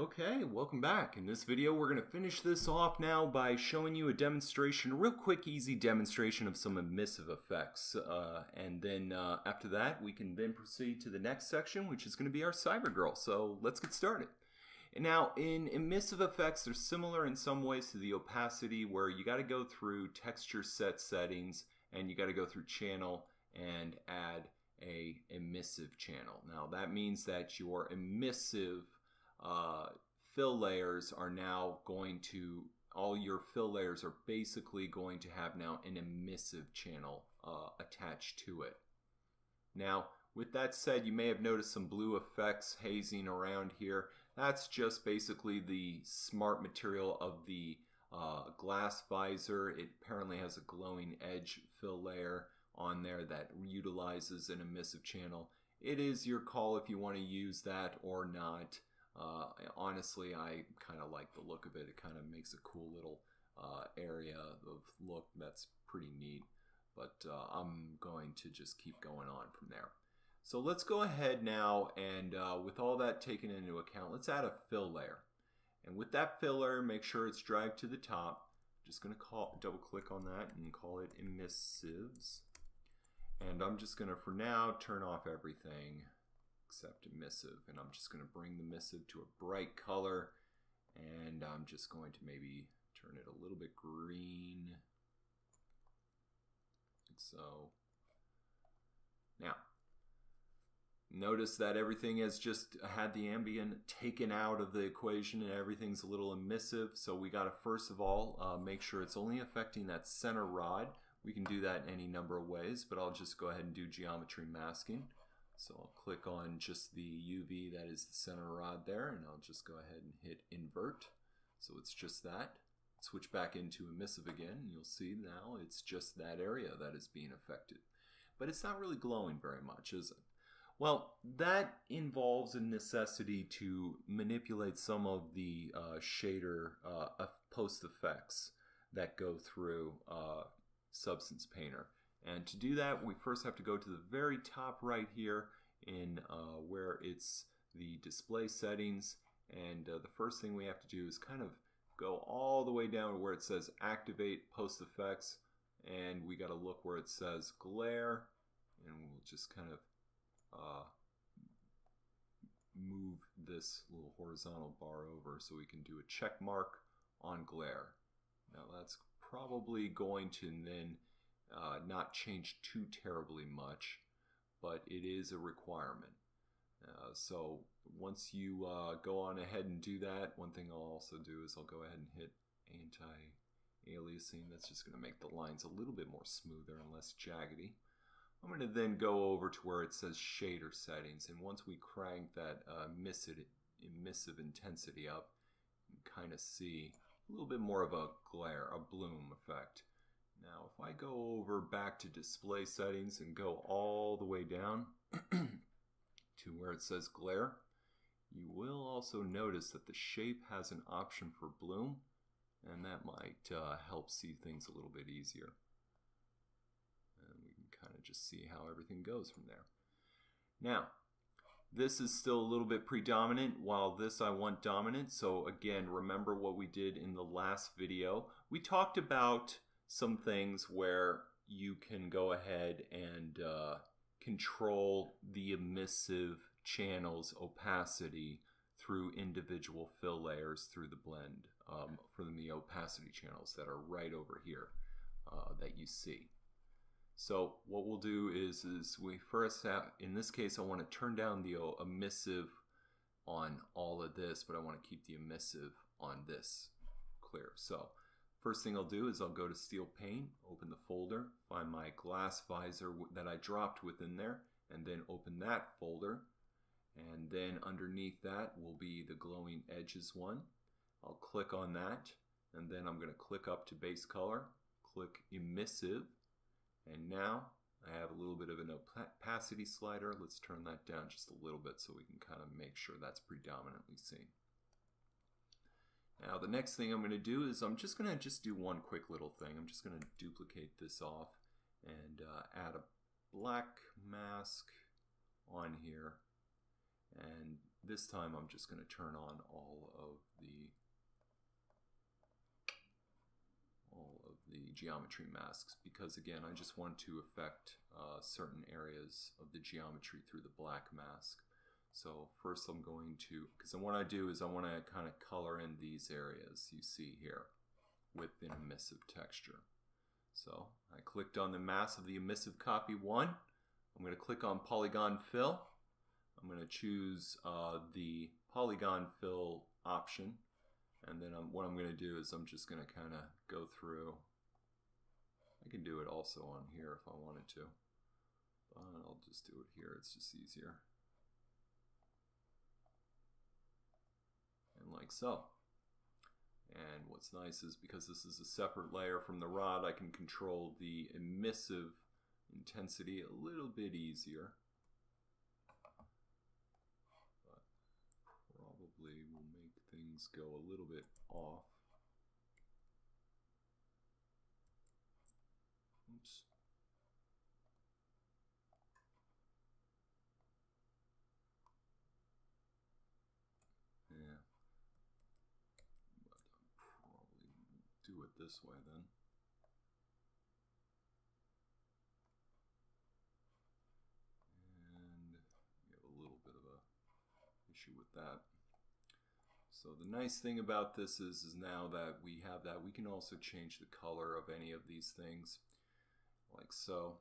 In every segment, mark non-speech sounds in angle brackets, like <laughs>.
Okay, welcome back. In this video, we're going to finish this off now by showing you a demonstration, a real quick, easy demonstration of some emissive effects. Uh, and then uh, after that, we can then proceed to the next section, which is going to be our Cybergirl. So let's get started. Now, in emissive effects, they're similar in some ways to the opacity, where you got to go through texture set settings, and you got to go through channel and add a emissive channel. Now, that means that your emissive uh, fill layers are now going to, all your fill layers are basically going to have now an emissive channel uh, attached to it. Now, with that said, you may have noticed some blue effects hazing around here. That's just basically the smart material of the uh, glass visor. It apparently has a glowing edge fill layer on there that utilizes an emissive channel. It is your call if you want to use that or not. Uh, honestly, I kind of like the look of it. It kind of makes a cool little uh, area of look that's pretty neat. But uh, I'm going to just keep going on from there. So let's go ahead now and uh, with all that taken into account, let's add a fill layer. And with that fill layer, make sure it's dragged to the top. Just going to call double click on that and call it emissives. And I'm just going to, for now, turn off everything except emissive. And I'm just going to bring the emissive to a bright color. And I'm just going to maybe turn it a little bit green. So. Now, notice that everything has just had the ambient taken out of the equation and everything's a little emissive. So we got to first of all uh, make sure it's only affecting that center rod. We can do that in any number of ways, but I'll just go ahead and do geometry masking. So I'll click on just the UV that is the center rod there, and I'll just go ahead and hit invert. So it's just that. Switch back into emissive again, and you'll see now it's just that area that is being affected. But it's not really glowing very much, is it? Well, that involves a necessity to manipulate some of the uh, shader uh, post effects that go through uh, Substance Painter. And to do that, we first have to go to the very top right here in uh, where it's the display settings. And uh, the first thing we have to do is kind of go all the way down to where it says activate post effects. And we got to look where it says glare. And we'll just kind of uh, move this little horizontal bar over so we can do a check mark on glare. Now that's probably going to then uh, not change too terribly much, but it is a requirement. Uh, so once you uh, go on ahead and do that, one thing I'll also do is I'll go ahead and hit anti-aliasing. That's just going to make the lines a little bit more smoother and less jaggedy. I'm going to then go over to where it says shader settings, and once we crank that uh, emissive, intensity up, you kind of see a little bit more of a glare, a bloom effect. Now, if I go over back to display settings and go all the way down <clears throat> to where it says glare, you will also notice that the shape has an option for bloom, and that might uh, help see things a little bit easier. And we can kind of just see how everything goes from there. Now, this is still a little bit predominant while this I want dominant. So again, remember what we did in the last video. We talked about some things where you can go ahead and uh, control the emissive channel's opacity through individual fill layers through the blend um, for the opacity channels that are right over here uh, that you see. So what we'll do is, is we first have, in this case I want to turn down the emissive on all of this, but I want to keep the emissive on this clear. So First thing I'll do is I'll go to Steel Paint, open the folder, find my glass visor that I dropped within there, and then open that folder. And then underneath that will be the glowing edges one. I'll click on that, and then I'm going to click up to base color, click emissive, and now I have a little bit of an opacity slider. Let's turn that down just a little bit so we can kind of make sure that's predominantly seen. Now the next thing I'm going to do is I'm just going to just do one quick little thing. I'm just going to duplicate this off and uh, add a black mask on here and this time I'm just going to turn on all of the all of the geometry masks because again I just want to affect uh, certain areas of the geometry through the black mask. So first I'm going to, because what I do is I want to kind of color in these areas you see here with an emissive texture. So I clicked on the mass of the emissive copy 1. I'm going to click on polygon fill. I'm going to choose uh, the polygon fill option and then I'm, what I'm going to do is I'm just going to kind of go through I can do it also on here if I wanted to but I'll just do it here it's just easier like so and what's nice is because this is a separate layer from the rod I can control the emissive intensity a little bit easier probably will make things go a little bit off. Oops. Yeah. But I'll probably do it this way then. And we have a little bit of a issue with that. So the nice thing about this is, is now that we have that, we can also change the color of any of these things, like so.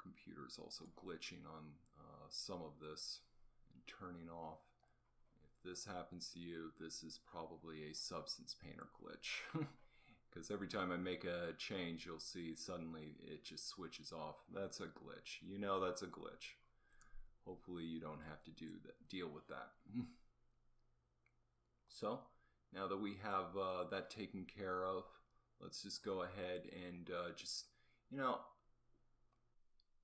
Computer is also glitching on uh, some of this and turning off. If this happens to you, this is probably a Substance Painter glitch. <laughs> Because every time I make a change, you'll see suddenly it just switches off. That's a glitch. You know that's a glitch. Hopefully you don't have to do that, deal with that. <laughs> So now that we have uh, that taken care of, let's just go ahead and uh, just, you know,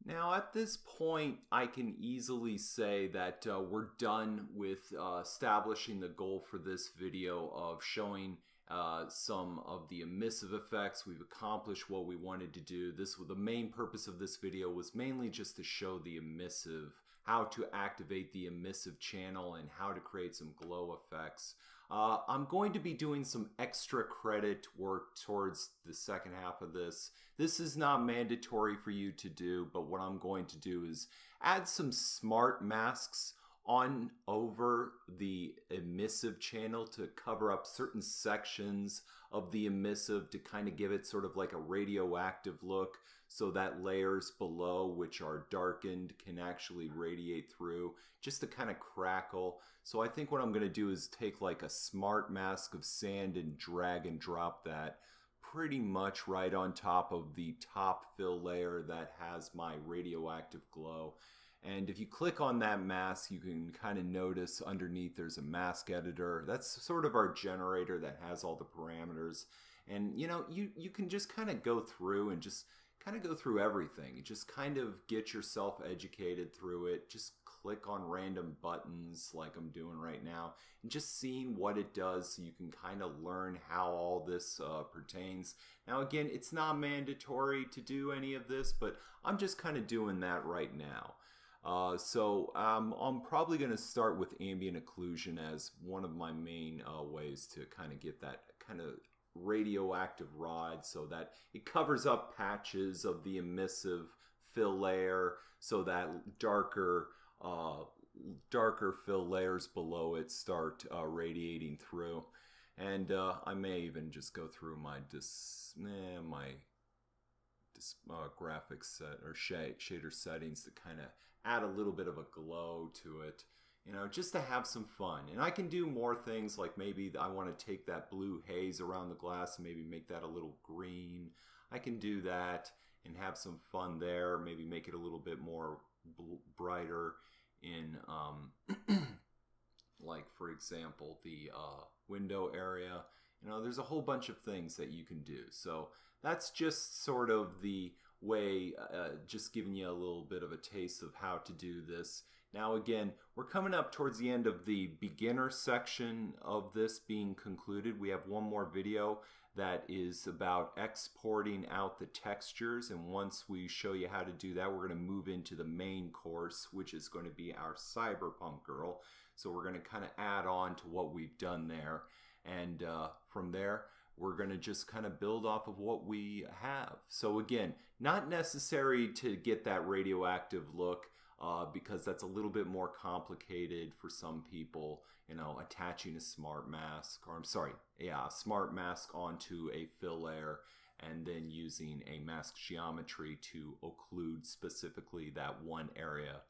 now at this point, I can easily say that uh, we're done with uh, establishing the goal for this video of showing uh, some of the emissive effects. We've accomplished what we wanted to do. This was the main purpose of this video was mainly just to show the emissive, how to activate the emissive channel and how to create some glow effects. Uh, I'm going to be doing some extra credit work towards the second half of this. This is not mandatory for you to do, but what I'm going to do is add some smart masks on over the emissive channel to cover up certain sections of the emissive to kind of give it sort of like a radioactive look so that layers below which are darkened can actually radiate through just to kind of crackle. So I think what I'm going to do is take like a smart mask of sand and drag and drop that pretty much right on top of the top fill layer that has my radioactive glow. And if you click on that mask, you can kind of notice underneath there's a mask editor. That's sort of our generator that has all the parameters. And you know, you, you can just kind of go through and just kind of go through everything. Just kind of get yourself educated through it. Just click on random buttons like I'm doing right now and just seeing what it does so you can kind of learn how all this uh, pertains. Now again, it's not mandatory to do any of this, but I'm just kind of doing that right now. Uh, so um, I'm probably going to start with ambient occlusion as one of my main uh, ways to kind of get that kind of radioactive rod so that it covers up patches of the emissive fill layer so that darker uh, darker fill layers below it start uh, radiating through. And uh, I may even just go through my dis eh, my uh, graphics set or shade shader settings to kind of add a little bit of a glow to it you know just to have some fun. And I can do more things like maybe I want to take that blue haze around the glass and maybe make that a little green. I can do that and have some fun there maybe make it a little bit more brighter in um, <clears throat> like for example the uh, window area. You know there's a whole bunch of things that you can do. So that's just sort of the way, uh, just giving you a little bit of a taste of how to do this. Now, again, we're coming up towards the end of the beginner section of this being concluded. We have one more video that is about exporting out the textures. And once we show you how to do that, we're going to move into the main course, which is going to be our Cyberpunk Girl. So we're going to kind of add on to what we've done there. And uh, from there, we're going to just kind of build off of what we have. So again, not necessary to get that radioactive look uh, because that's a little bit more complicated for some people. You know, attaching a smart mask, or I'm sorry, yeah, a smart mask onto a fill layer and then using a mask geometry to occlude specifically that one area.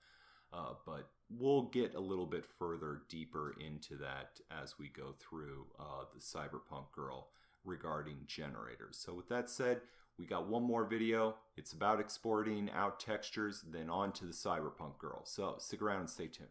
Uh, but we'll get a little bit further deeper into that as we go through uh, the Cyberpunk Girl regarding generators. So with that said, we got one more video. It's about exporting out textures, then on to the Cyberpunk Girl. So stick around and stay tuned.